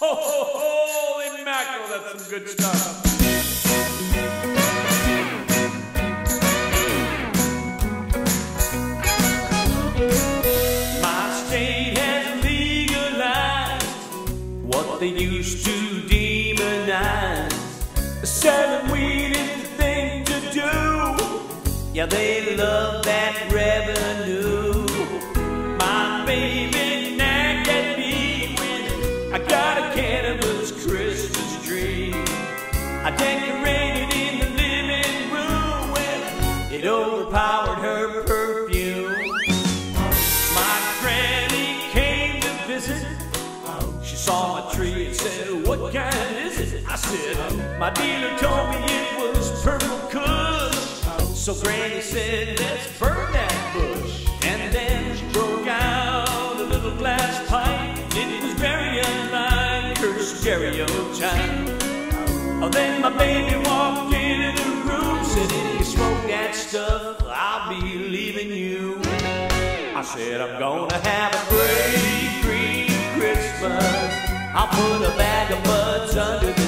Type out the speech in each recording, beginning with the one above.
Ho, ho, holy mackerel, that's some good stuff. My state has legalized what they used to demonize. Selling weed is the thing to do. Yeah, they love that revenue. Visit. Oh, she saw my tree and said, What kind is it? I said, My dealer told me it was purple kush. So Granny said, Let's burn that bush. And then she broke out a little glass pipe. It was very unlike her stereo chime. Oh, then my baby walked into the room, said, If you smoke that stuff, I'll be leaving you. I said, I'm gonna have a green Christmas. I'll put a bag of buds under the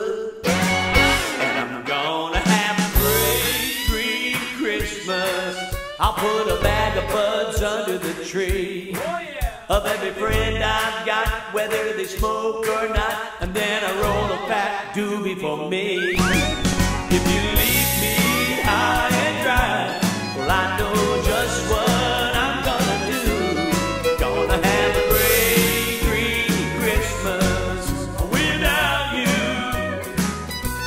I'll put a bag of buds under the tree. Oh, of every friend I've got, whether they smoke or not, and then I roll a fat doobie for me. If you leave me high and dry, well I know just what I'm gonna do. Gonna have a great green Christmas without you.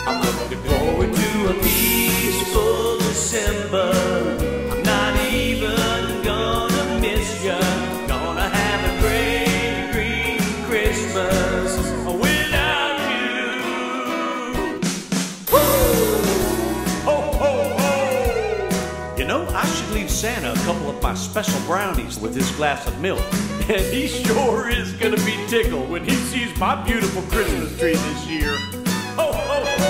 I'm looking forward to a peaceful December. Leave Santa a couple of my special brownies with his glass of milk. And he sure is gonna be tickled when he sees my beautiful Christmas tree this year. Ho, ho,